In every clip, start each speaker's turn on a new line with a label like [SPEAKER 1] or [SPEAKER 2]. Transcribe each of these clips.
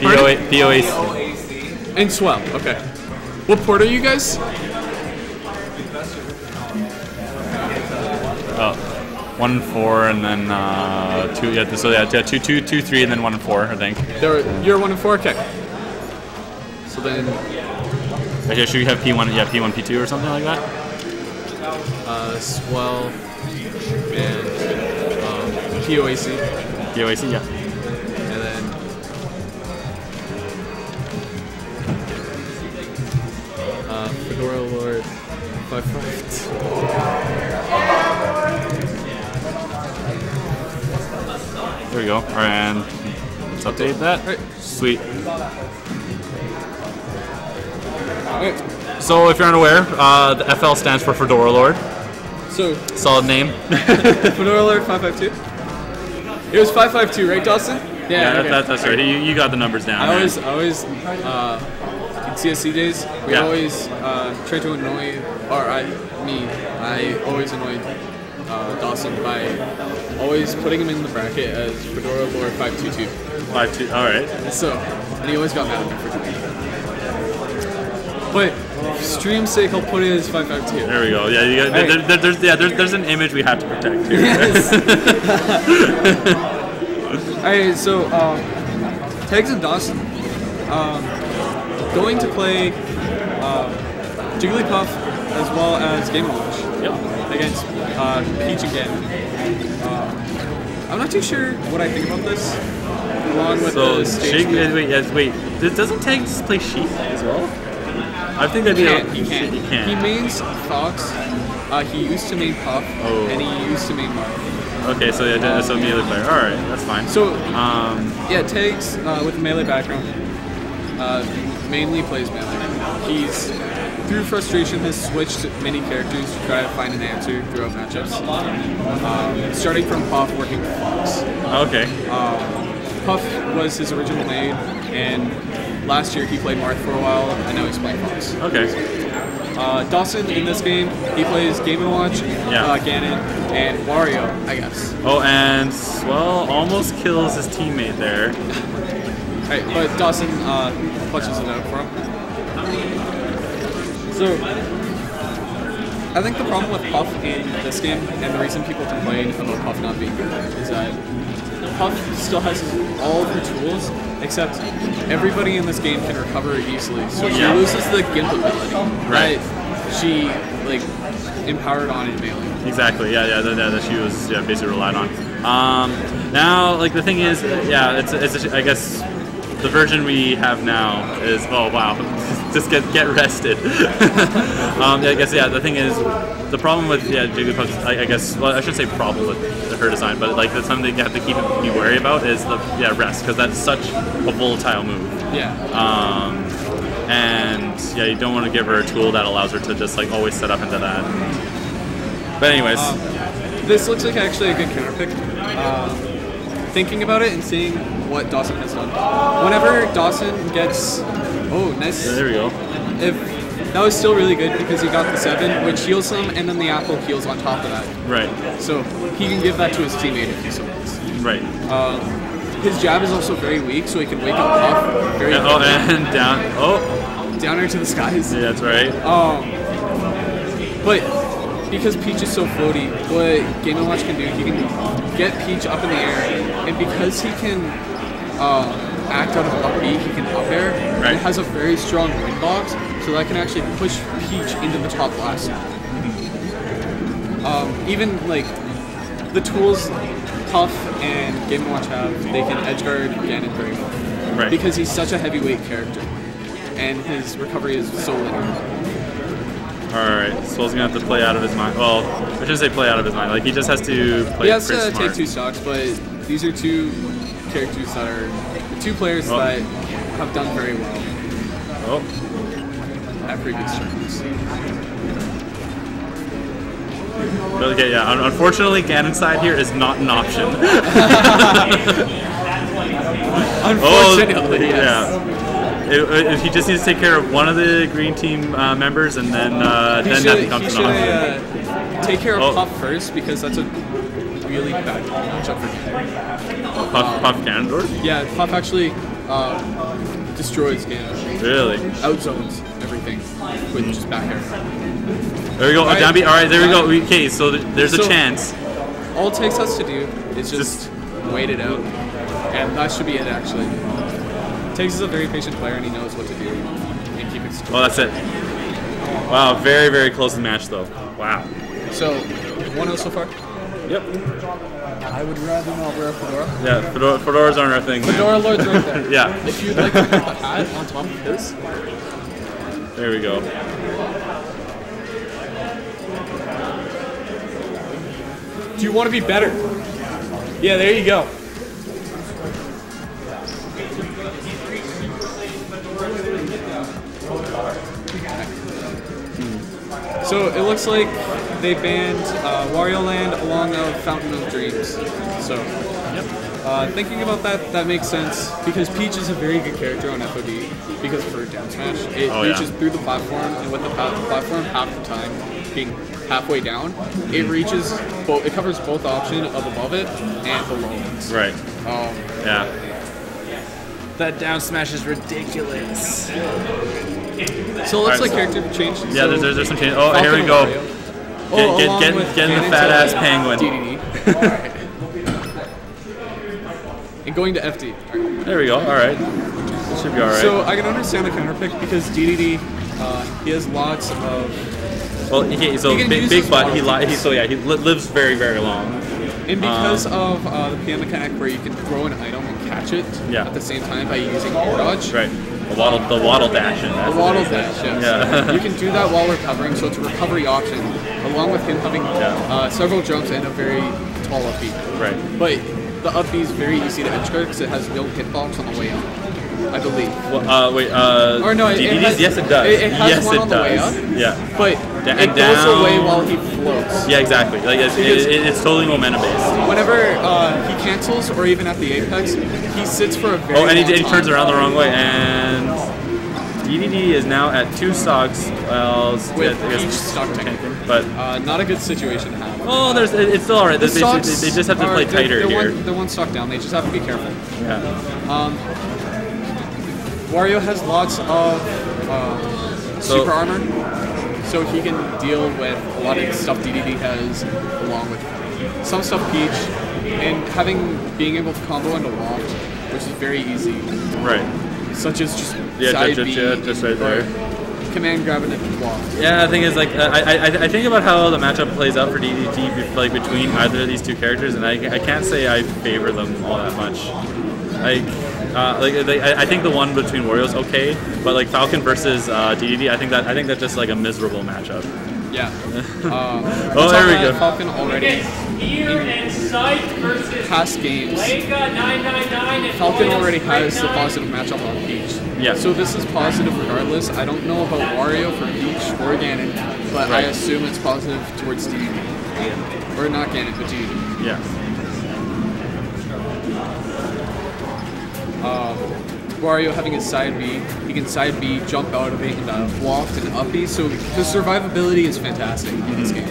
[SPEAKER 1] POA, POAC.
[SPEAKER 2] And Swell. Okay. What port are you guys?
[SPEAKER 1] Oh, one and four, and then uh, two. Yeah, so yeah, two, two, two, three, and then one and four. I think.
[SPEAKER 2] They're, you're one and four. Okay. So then,
[SPEAKER 1] Okay, should we have P one? Yeah, P one, P two, or something like that.
[SPEAKER 2] uh, Swell and um, POAC,
[SPEAKER 1] POAC. Yeah. There we go. All right, and let's update that.
[SPEAKER 2] Right.
[SPEAKER 1] Sweet.
[SPEAKER 2] Okay.
[SPEAKER 1] So, if you're unaware, uh, the FL stands for Fedora Lord.
[SPEAKER 2] So
[SPEAKER 1] Solid name.
[SPEAKER 2] Fedora Lord five five two. It was five five two, right, Dawson? Yeah.
[SPEAKER 1] yeah,
[SPEAKER 2] okay.
[SPEAKER 1] that, that's right. You, you got the numbers down.
[SPEAKER 2] I
[SPEAKER 1] man.
[SPEAKER 2] always, I always, uh, in CSC days, we
[SPEAKER 1] Yeah.
[SPEAKER 2] always uh, try to annoy, or I, me, I always annoyed uh, Dawson by always putting him in the bracket as Fedora Lord 522.
[SPEAKER 1] five two. All right.
[SPEAKER 2] So, and he always got mad at me for doing that. But, for stream's sake, I'll put it as 552.
[SPEAKER 1] There we go. Yeah, you got,
[SPEAKER 2] Alright.
[SPEAKER 1] there, there, there's yeah, there's, there's an image we have to protect here.
[SPEAKER 2] Yes. Alright, so um, Tags and Dawson um, going to play um, Jigglypuff as well as Game Watch
[SPEAKER 1] Yep.
[SPEAKER 2] Against uh, Peach and Ganon. Um, I'm not too sure what I think about this. Along with
[SPEAKER 1] So
[SPEAKER 2] the stage
[SPEAKER 1] Jig,
[SPEAKER 2] move.
[SPEAKER 1] wait, yes, wait. Does- Doesn't Tank play sheep as well? I think that'd
[SPEAKER 2] He can't. He can't.
[SPEAKER 1] He can.
[SPEAKER 2] He mains Fox. Uh, he used to main Puff,
[SPEAKER 1] Oh.
[SPEAKER 2] and he used to main Marth.
[SPEAKER 1] Okay, so yeah, so melee player. All right, that's fine.
[SPEAKER 2] So
[SPEAKER 1] um,
[SPEAKER 2] Yeah, Tags uh, with melee background uh, mainly plays melee. He's through frustration has switched many characters to try to find an answer throughout matchups. Um, starting from Puff, working with Fox.
[SPEAKER 1] okay.
[SPEAKER 2] Puff was his original main, and last year he played Marth for a while, and now he's playing Fox.
[SPEAKER 1] Okay.
[SPEAKER 2] Uh, Dawson in this game, he plays Game & Watch,
[SPEAKER 1] Yeah.
[SPEAKER 2] uh, Ganon, and Wario, I guess.
[SPEAKER 1] Oh, and Swell almost kills his teammate there.
[SPEAKER 2] Right, but Dawson uh, punches it out for him. So, I think the problem with Puff in this game, and the reason people complain about Puff not being good, is that Puff still has all of her tools, except everybody in this game can recover easily. So she
[SPEAKER 1] Yeah.
[SPEAKER 2] loses the Gimp ability
[SPEAKER 1] Right.
[SPEAKER 2] that she like empowered on in melee.
[SPEAKER 1] Exactly. Yeah, yeah. That, that, that she was yeah, basically relied on. Um, now, like the thing is, yeah, it's it's a, I guess the version we have now is oh wow, just get get rested. um, yeah, I guess yeah. The thing is, the problem with yeah Jigglypuff, I, I guess well I shouldn't say problem with her design, but like that's something you have to keep be wary about is the yeah rest because that's such a volatile move.
[SPEAKER 2] Yeah.
[SPEAKER 1] Um, and yeah, you don't want to give her a tool that allows her to just like always set up into that. But anyways,
[SPEAKER 2] This looks like actually a good counter pick. Um, thinking about it and seeing what Dawson has done. Whenever Dawson gets, oh, nice.
[SPEAKER 1] there we go.
[SPEAKER 2] If that was still really good because he got the seven, which heals him, and then the apple heals on top of that.
[SPEAKER 1] Right,
[SPEAKER 2] So he can give that to his teammate if he so wants.
[SPEAKER 1] right.
[SPEAKER 2] Um, his jab is also very weak, so he can wake up Puff very
[SPEAKER 1] And, oh, and down. Oh,
[SPEAKER 2] down into the skies.
[SPEAKER 1] yeah, that's right.
[SPEAKER 2] Um, but because Peach is so floaty, what Game & Watch can do, he can get Peach up in the air, and because he can uh, act out of up B, he can up air, and
[SPEAKER 1] Right.
[SPEAKER 2] it has a very strong wind box, so that can actually push Peach into the top blast. Um, even like the tools Puff and Game & Watch have, they can edge guard Ganon very well.
[SPEAKER 1] Right.
[SPEAKER 2] Because he's such a heavyweight character, and his recovery is so linear.
[SPEAKER 1] All right, Swell's gonna have to play out of his mind. Well, I shouldn't say play out of his mind. Like he just has to play
[SPEAKER 2] He has to
[SPEAKER 1] smart.
[SPEAKER 2] take two stocks, but these are two characters that are two players
[SPEAKER 1] Oh.
[SPEAKER 2] that have done very well
[SPEAKER 1] Oh,
[SPEAKER 2] at previous
[SPEAKER 1] but okay, yeah. Unfortunately, Ganon's side here is not an option.
[SPEAKER 2] Unfortunately, oh, yes.
[SPEAKER 1] Oh, yeah. It- it- he just needs to take care of one of the green team uh, members, and then uh,
[SPEAKER 2] He
[SPEAKER 1] then
[SPEAKER 2] should,
[SPEAKER 1] that
[SPEAKER 2] he
[SPEAKER 1] becomes
[SPEAKER 2] should
[SPEAKER 1] an option.
[SPEAKER 2] uh, take care of
[SPEAKER 1] Oh.
[SPEAKER 2] Puff first because that's a really bad matchup for Ganondorf.
[SPEAKER 1] Puff, Puff Ganondorf?
[SPEAKER 2] Yeah, Puff actually uh, destroys Ganondorf.
[SPEAKER 1] Really?
[SPEAKER 2] Outzones everything with just back air.
[SPEAKER 1] There we go.
[SPEAKER 2] Right.
[SPEAKER 1] Down B. All right, there we go. Okay, so th- there's a chance.
[SPEAKER 2] All it takes us to do is just, wait it out. And that should be it, actually. Tags is a very patient player, and he knows what to do and keep it straight.
[SPEAKER 1] Well, that's it. Wow, very, very close match, though. Wow.
[SPEAKER 2] So, 1 0 so far?
[SPEAKER 1] Yep.
[SPEAKER 2] I would rather not wear a fedora.
[SPEAKER 1] Yeah, fedora, fedoras aren't our thing. man.
[SPEAKER 2] Fedora Lord's right there.
[SPEAKER 1] Yeah.
[SPEAKER 2] If you'd like to put the hat on top of his,
[SPEAKER 1] There we go.
[SPEAKER 2] do you want to be better? Yeah, there you go. So it looks like they banned uh, Wario Land along of Fountain of Dreams. So, uh, thinking about that, that makes sense because Peach is a very good character on FOD because of her down smash. It
[SPEAKER 1] Oh, yeah.
[SPEAKER 2] reaches through the platform, and with the platform half the time being halfway down, it reaches both. It covers both option of above it and below it.
[SPEAKER 1] Right.
[SPEAKER 2] Um,
[SPEAKER 1] Yeah.
[SPEAKER 3] That down smash is ridiculous.
[SPEAKER 2] So it looks
[SPEAKER 1] Alright,
[SPEAKER 2] like
[SPEAKER 1] so-
[SPEAKER 2] character change.
[SPEAKER 1] Yeah,
[SPEAKER 2] so
[SPEAKER 1] there's, there's, there's some change. Oh, here we go.
[SPEAKER 2] Wario.
[SPEAKER 1] Get,
[SPEAKER 2] Oh,
[SPEAKER 1] get,
[SPEAKER 2] along
[SPEAKER 1] get,
[SPEAKER 2] with
[SPEAKER 1] getting the fat ass penguin.
[SPEAKER 2] And going to FD. Alright.
[SPEAKER 1] There we go. All right. Should be all right.
[SPEAKER 2] So I can understand the counter pick because DDD, uh, he has lots of,
[SPEAKER 1] well, he, so
[SPEAKER 2] he
[SPEAKER 1] big, big
[SPEAKER 2] his
[SPEAKER 1] butt. He, li- he so yeah, he li- lives very, very long.
[SPEAKER 2] and because
[SPEAKER 1] Um,
[SPEAKER 2] of uh, the PM mechanic where you can throw an item and catch it
[SPEAKER 1] Yeah.
[SPEAKER 2] at the same time by using air dodge.
[SPEAKER 1] Right. The waddle, the waddle that's
[SPEAKER 2] The waddle dash, yes.
[SPEAKER 1] Yeah.
[SPEAKER 2] you can do that while recovering, so it's a recovery option, along with him having
[SPEAKER 1] Yeah.
[SPEAKER 2] uh, several jumps and a very tall up B.
[SPEAKER 1] right.
[SPEAKER 2] But the up is very easy to edge guard because it has no hitbox on the way up, I believe.
[SPEAKER 1] Well, uh, wait. Uh,
[SPEAKER 2] Or no, it- it has-
[SPEAKER 1] yes, it does.
[SPEAKER 2] it- it has
[SPEAKER 1] yes,
[SPEAKER 2] one
[SPEAKER 1] it
[SPEAKER 2] on the way
[SPEAKER 1] does.
[SPEAKER 2] up.
[SPEAKER 1] Yeah.
[SPEAKER 2] But It goes
[SPEAKER 1] down-
[SPEAKER 2] away while he floats.
[SPEAKER 1] Yeah, exactly. Like it's, it, it, it's totally momentum based.
[SPEAKER 2] Whenever uh, he cancels, or even at the apex, he sits for a very
[SPEAKER 1] Oh, and he, he turns around the wrong way, and DDD is now at two stocks. Well,
[SPEAKER 2] with
[SPEAKER 1] guess-
[SPEAKER 2] each stock tanking.
[SPEAKER 1] But
[SPEAKER 2] Uh, not a good situation to have.
[SPEAKER 1] oh, there's it's still alright. They,
[SPEAKER 2] The
[SPEAKER 1] they, they just have to
[SPEAKER 2] are-
[SPEAKER 1] play
[SPEAKER 2] they're-
[SPEAKER 1] tighter
[SPEAKER 2] they're
[SPEAKER 1] here.
[SPEAKER 2] One, they're one stock down. They just have to be careful.
[SPEAKER 1] Yeah.
[SPEAKER 2] Um, Wario has lots of uh,
[SPEAKER 1] So-
[SPEAKER 2] super armor, so he can deal with a lot of the stuff DDD has, along with some stuff Peach, and having being able to combo into waft, which is very easy,
[SPEAKER 1] Right.
[SPEAKER 2] such as just
[SPEAKER 1] Yeah,
[SPEAKER 2] side
[SPEAKER 1] ju-
[SPEAKER 2] B,
[SPEAKER 1] ju- ju- just right
[SPEAKER 2] or
[SPEAKER 1] there.
[SPEAKER 2] command grabbing at waft.
[SPEAKER 1] Yeah, the thing is, like, I, I, I- I think about how the matchup plays out for DDD, like between either of these two characters, and I, I can't say I favor them all that much. Like, uh, like, they, I I think the one between Wario's okay, but like Falcon versus uh, DDD, I think that I think that's just like a miserable matchup.
[SPEAKER 2] Yeah. Uh,
[SPEAKER 1] Oh, there we go.
[SPEAKER 2] Falcon already
[SPEAKER 4] Here and Sight versus
[SPEAKER 2] past games.
[SPEAKER 4] Leica 999 and
[SPEAKER 2] Falcon already has the positive matchup on Peach.
[SPEAKER 1] Yeah.
[SPEAKER 2] So this is positive regardless. I don't know about Wario for Peach or Ganon, but I assume it's positive towards DDD. Or not Ganon, but DDD.
[SPEAKER 1] Yeah.
[SPEAKER 2] Wario having his side B, he can side B, jump out of it, and uh, waft and up B. So the survivability is fantastic in this game.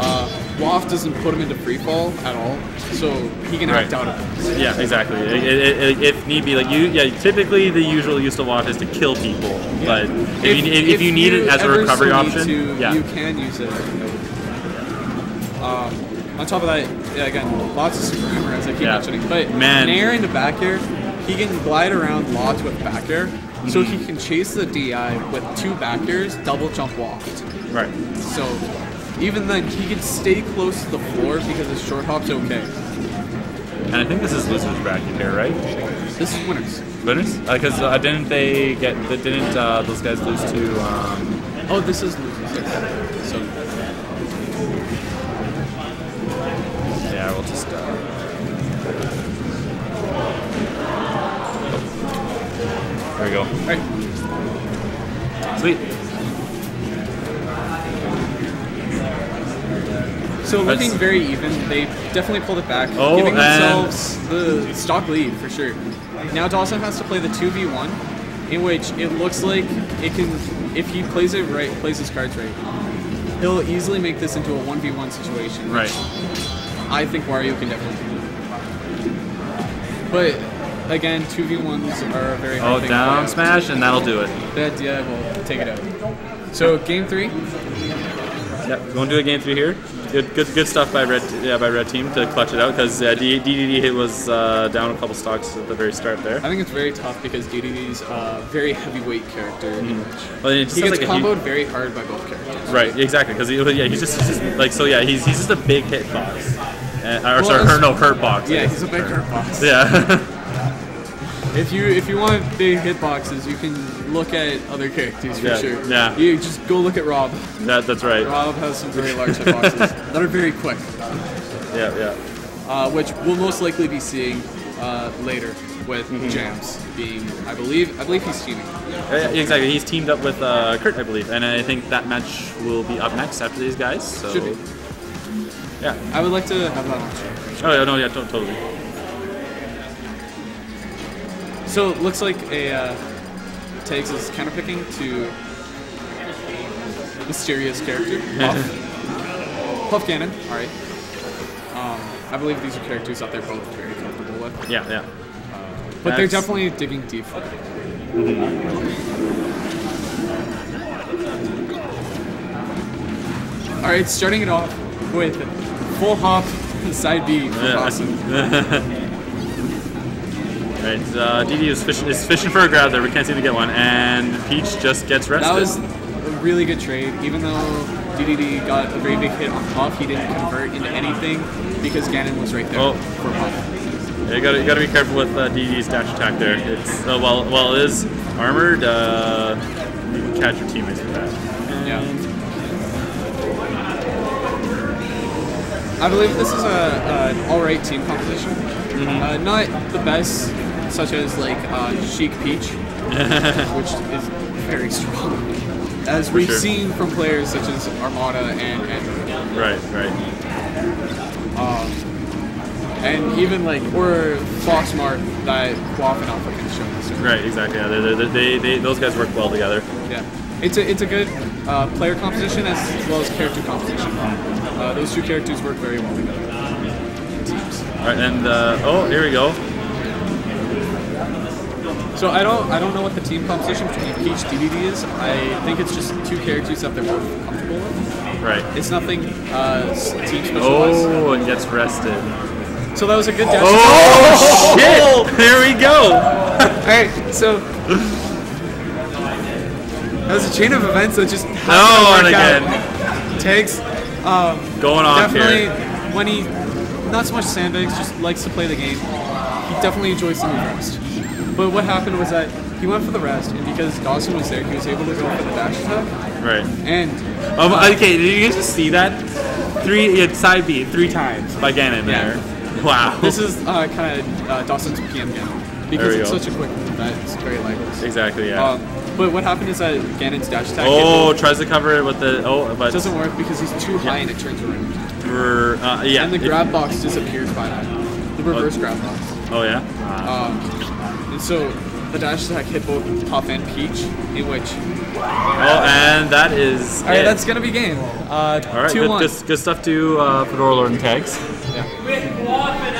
[SPEAKER 2] Uh, waft doesn't put him into free fall at all, so he can act
[SPEAKER 1] Right.
[SPEAKER 2] out of it.
[SPEAKER 1] Yeah, exactly. It, it, it, if need be, like you, yeah. Typically, the usual use of waft is to kill people, but if, you, if, if you need it as a recovery
[SPEAKER 2] so
[SPEAKER 1] option,
[SPEAKER 2] to,
[SPEAKER 1] yeah,
[SPEAKER 2] you can use it. Um, on top of that, yeah, again, lots of super as I keep
[SPEAKER 1] Yeah.
[SPEAKER 2] mentioning. But
[SPEAKER 1] Man.
[SPEAKER 2] Nair the back air, he can glide around lots with back air, so
[SPEAKER 1] Mm-hmm.
[SPEAKER 2] he can chase the DI with two back airs, double jump waft.
[SPEAKER 1] right.
[SPEAKER 2] So even then, he can stay close to the floor because his short hop's okay.
[SPEAKER 1] And I think this is losers bracket here, right?
[SPEAKER 2] This is winners.
[SPEAKER 1] Winners? Because uh, didn't they get? Didn't uh, those guys lose to? Um,
[SPEAKER 2] Oh, this is losers.
[SPEAKER 1] We go.
[SPEAKER 2] all right.
[SPEAKER 1] Sweet.
[SPEAKER 2] So looking
[SPEAKER 1] That's-
[SPEAKER 2] very even, they definitely pulled it back,
[SPEAKER 1] Oh,
[SPEAKER 2] giving themselves the stock lead for sure. Now Dawson has to play the two v one, in which it looks like it can, if he plays it right, plays his cards right, he'll easily make this into a one v one situation.
[SPEAKER 1] Right.
[SPEAKER 2] I think Wario can definitely. But again, two v ones are very hard
[SPEAKER 1] Oh, down smash, and that'll do it.
[SPEAKER 2] That yeah, will take it out. So game three.
[SPEAKER 1] Yep, you want to do a game three here? Good, good, good stuff by red. Yeah, by red team to clutch it out because uh, D- DDD hit was uh, down a couple stocks at the very start there.
[SPEAKER 2] I think it's very tough because DDD's a very heavyweight character. which
[SPEAKER 1] Well,
[SPEAKER 2] He gets
[SPEAKER 1] like
[SPEAKER 2] comboed very hard by both characters.
[SPEAKER 1] right, exactly. Because he, yeah, he's just, he's just like so. Yeah, he's, he's just a big hit box. Uh, or
[SPEAKER 2] Well,
[SPEAKER 1] sorry, hurt, no hurt box.
[SPEAKER 2] Yeah, he's a big hurt box.
[SPEAKER 1] Yeah.
[SPEAKER 2] If you if you want big hitboxes, you can look at other characters for
[SPEAKER 1] Yeah,
[SPEAKER 2] sure.
[SPEAKER 1] yeah.
[SPEAKER 2] You just go look at Rob.
[SPEAKER 1] that, that's right.
[SPEAKER 2] Rob has some very large hitboxes that are very quick,
[SPEAKER 1] Yeah, yeah.
[SPEAKER 2] uh, which we'll most likely be seeing uh, later with
[SPEAKER 1] Mm-hmm.
[SPEAKER 2] Jams being, I believe, I believe he's teaming.
[SPEAKER 1] Yeah, exactly. He's teamed up with uh, Kurt, I believe, and I think that match will be up next after these guys. So,
[SPEAKER 2] Should be.
[SPEAKER 1] yeah.
[SPEAKER 2] I would like to have that match.
[SPEAKER 1] Oh yeah, no, yeah, to- totally.
[SPEAKER 2] So it looks like a uh, Tags is counterpicking to mysterious character Puff. Puff Ganon. All right. Um, I believe these are characters that they're both very comfortable with,
[SPEAKER 1] Yeah, yeah.
[SPEAKER 2] but they're definitely digging deep. All right, starting it off with full hop side B
[SPEAKER 1] Yeah. Right, uh, DD is, fish- is fishing for a grab there. We can't seem to get one, and Peach just gets rested.
[SPEAKER 2] That was a really good trade, even though DDD got a very big hit on Puff. He didn't convert into anything because Ganon was right there
[SPEAKER 1] Oh.
[SPEAKER 2] for Puff.
[SPEAKER 1] Yeah, you gotta, you gotta be careful with uh, DD's dash attack there. It's uh, while while it is armored, uh, you can catch your teammates with that.
[SPEAKER 2] Yeah. I believe this is a, an all-right team composition.
[SPEAKER 1] Mm-hmm.
[SPEAKER 2] Uh, not the best, such as like uh, Sheik Peach, which is very strong, as we've
[SPEAKER 1] sure.
[SPEAKER 2] seen from players such as Armada and and
[SPEAKER 1] Right, right.
[SPEAKER 2] and even like or Foxmart that Quaff and Alpha can show us.
[SPEAKER 1] Right, exactly. Yeah, they, they, they, they, those guys work well together.
[SPEAKER 2] Yeah, it's a it's a good uh, player composition as well as character composition. Uh, those two characters work very well together. Teams.
[SPEAKER 1] All right, and uh, oh, here we go.
[SPEAKER 2] So I don't I don't know what the team composition between Peach DDD is. I think it's just two characters that they're both comfortable with.
[SPEAKER 1] Right.
[SPEAKER 2] It's nothing uh, team specialized.
[SPEAKER 1] Oh, and gets rested.
[SPEAKER 2] So that was a good dash.
[SPEAKER 1] Oh shit! There we go.
[SPEAKER 2] Alright, so that was a chain of events that just happened
[SPEAKER 1] Oh, and again,
[SPEAKER 2] out. Tags
[SPEAKER 1] going off
[SPEAKER 2] definitely
[SPEAKER 1] here.
[SPEAKER 2] when he not so much sandbags, just likes to play the game. He definitely enjoys the rest. But what happened was that he went for the rest, and because Dawson was there, he was able to go for the dash attack.
[SPEAKER 1] Right.
[SPEAKER 2] And
[SPEAKER 1] Um, okay, did you guys just see that? Three, yeah, side B three times by Ganon
[SPEAKER 2] Yeah.
[SPEAKER 1] there. Wow.
[SPEAKER 2] this is uh, kind of uh, Dawson's PM game because it's
[SPEAKER 1] go.
[SPEAKER 2] such a quick move that it's very lagless.
[SPEAKER 1] exactly yeah.
[SPEAKER 2] Um, but what happened is that Ganon's dash attack
[SPEAKER 1] oh,
[SPEAKER 2] hit
[SPEAKER 1] tries to cover it with the oh, but it
[SPEAKER 2] doesn't work because he's too high and it turns around.
[SPEAKER 1] for, uh, yeah.
[SPEAKER 2] And the grab box disappears by that. The reverse grab box.
[SPEAKER 1] oh yeah.
[SPEAKER 2] Um, so the dash attack hit both Puff and Peach, in which.
[SPEAKER 1] Oh, and that is.
[SPEAKER 2] All
[SPEAKER 1] right,
[SPEAKER 2] that's gonna be game. Uh,
[SPEAKER 1] All right, good, good, good, stuff to uh, Fedora and Tags. Yeah.